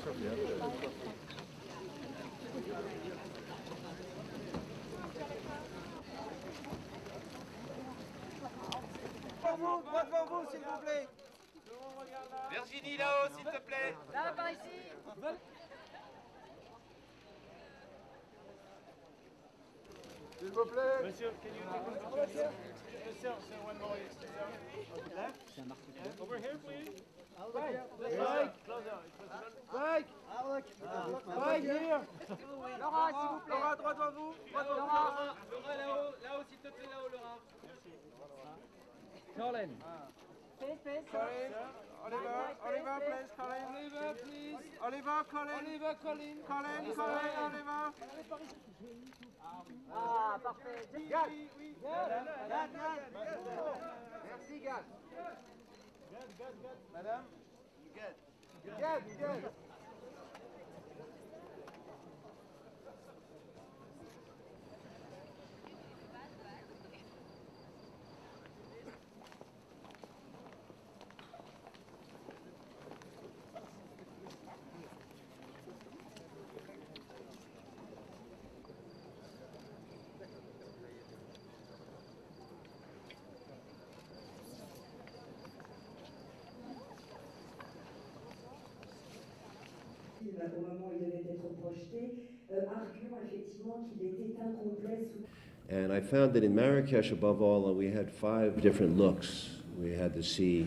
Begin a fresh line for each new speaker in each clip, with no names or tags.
Pour vous, droit devant vous, s'il vous plaît.
Virginie là-haut, s'il te plaît.
Là, par ici.
S'il vous plaît.
Monsieur, can you take a picture? Sir, sir, one more. Sir. Over here, please. Right. Closer.
Mike, here.
Laura, s'il vous plaît.
Laura, droit devant vous. Droit devant.
Laura.
Laura là-haut, là-haut, s'il te plaît, là-haut, Laura.
Face.
Colin. Oliver, Oliver, please, Colin. Oliver, please. Oliver, Colin. Oliver, Colin. Colin, Colin, Oliver.
Ah, parfait.
Gad. Gad, Gad, Gad. Merci, Gad. Madame. Gad, Gad.
Au moment où il devait être projeté, euh, arguant effectivement qu'il était incomplet
And I found that in Marrakesh, above all, we had five different looks. We had the sea,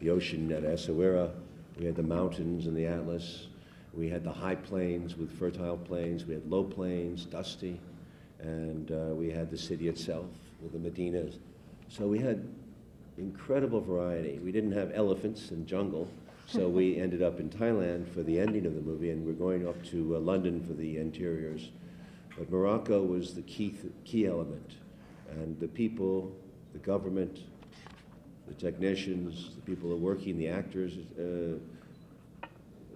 the ocean at Essaouira, we had the mountains and the Atlas, we had the high plains with fertile plains, we had low plains, dusty, and uh, we had the city itself with the Medinas. So we had incredible variety. We didn't have elephants and jungle, so we ended up in Thailand for the ending of the movie, and we're going up to uh, London for the interiors. But Morocco was the key, th- key element. And the people, the government, the technicians, the people who are working, the actors, uh,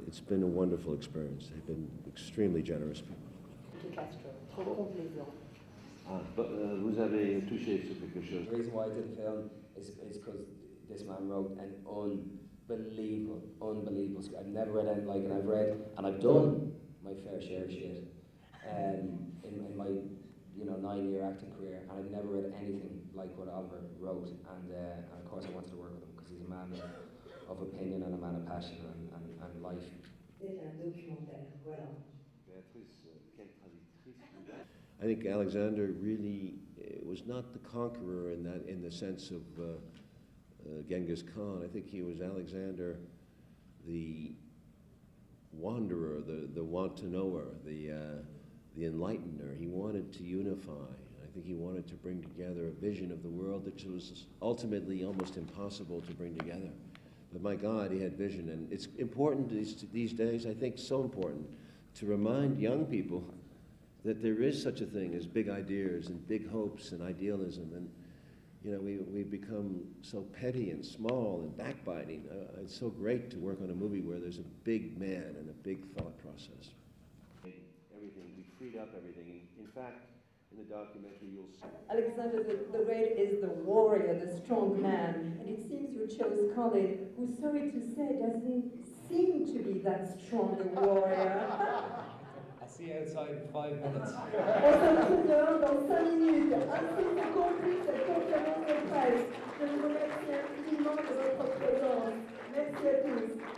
it's been a wonderful experience. They've been extremely generous people.
de Castro. Trop complaisant.
Ah, vous avez touché sur quelque chose.
The reason why I did the film is is because this man wrote an unbelievable, unbelievable. I've never read anything like it. I've read and I've done my fair share of shit um, in, in my you know nine year acting career, and I've never read anything like what Oliver wrote. And, uh, and of course, I wanted to work with him because he's a man of, opinion and a man of passion and, and, and life.
I think Alexander really uh, was not the conqueror in that, in the sense of uh, uh, Genghis Khan. I think he was Alexander, the wanderer, the the want to knower, the uh, the enlightener. He wanted to unify. I think he wanted to bring together a vision of the world that was ultimately almost impossible to bring together. But my God, he had vision, and it's important these these days. I think so important to remind young people that there is such a thing as big ideas and big hopes and idealism. And, you know, we, we become so petty and small and backbiting. Uh, it's so great to work on a movie where there's a big man and a big thought process. Everything, we freed up everything. In, in fact, in the documentary, you'll see.
Alexander the, the Great is the warrior, the strong man, and it seems you chose Colin, who, sorry to say, doesn't seem to be that strong a warrior.
I'll see you outside in five minutes.
Je vous remercie infiniment de votre présence. Merci à tous.